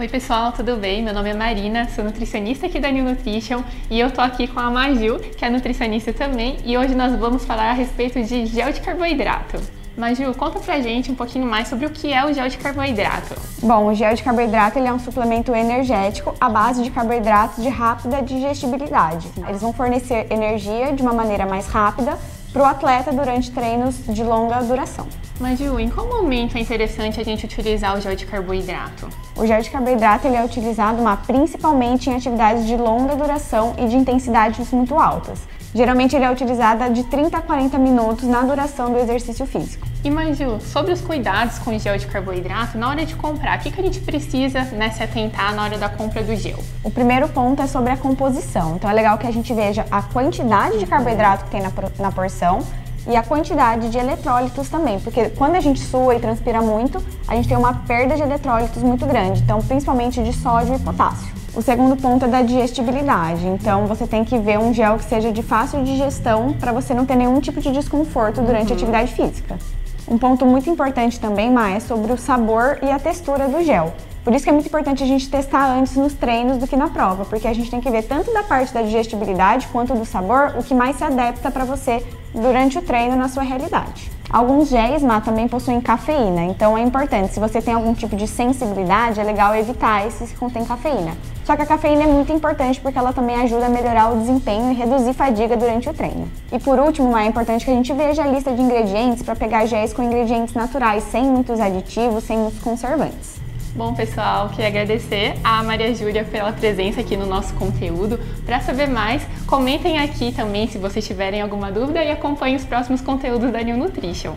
Oi pessoal, tudo bem? Meu nome é Marina, sou nutricionista aqui da New Nutrition e eu tô aqui com a Maju, que é nutricionista também, e hoje nós vamos falar a respeito de gel de carboidrato. Maju, conta pra gente um pouquinho mais sobre o que é o gel de carboidrato. Bom, o gel de carboidrato ele é um suplemento energético à base de carboidratos de rápida digestibilidade. Eles vão fornecer energia de uma maneira mais rápida para o atleta durante treinos de longa duração. Mas Ju, em qual momento é interessante a gente utilizar o gel de carboidrato? O gel de carboidrato ele é utilizado uma, principalmente em atividades de longa duração e de intensidades muito altas. Geralmente ele é utilizado de 30 a 40 minutos na duração do exercício físico. E Maju, sobre os cuidados com o gel de carboidrato, na hora de comprar, o que, que a gente precisa né, se atentar na hora da compra do gel? O primeiro ponto é sobre a composição. Então é legal que a gente veja a quantidade de carboidrato que tem na, na porção e a quantidade de eletrólitos também, porque quando a gente sua e transpira muito, a gente tem uma perda de eletrólitos muito grande, então principalmente de sódio e potássio. O segundo ponto é da digestibilidade, então você tem que ver um gel que seja de fácil digestão para você não ter nenhum tipo de desconforto durante uhum. a atividade física. Um ponto muito importante também, Maia, é sobre o sabor e a textura do gel. Por isso que é muito importante a gente testar antes nos treinos do que na prova, porque a gente tem que ver tanto da parte da digestibilidade quanto do sabor o que mais se adapta para você durante o treino na sua realidade. Alguns géis má também possuem cafeína, então é importante, se você tem algum tipo de sensibilidade, é legal evitar esses que contêm cafeína. Só que a cafeína é muito importante porque ela também ajuda a melhorar o desempenho e reduzir fadiga durante o treino. E por último, é importante que a gente veja a lista de ingredientes para pegar géis com ingredientes naturais, sem muitos aditivos, sem muitos conservantes. Bom, pessoal, queria agradecer a Maria Júlia pela presença aqui no nosso conteúdo. Para saber mais, comentem aqui também se vocês tiverem alguma dúvida e acompanhem os próximos conteúdos da New Nutrition.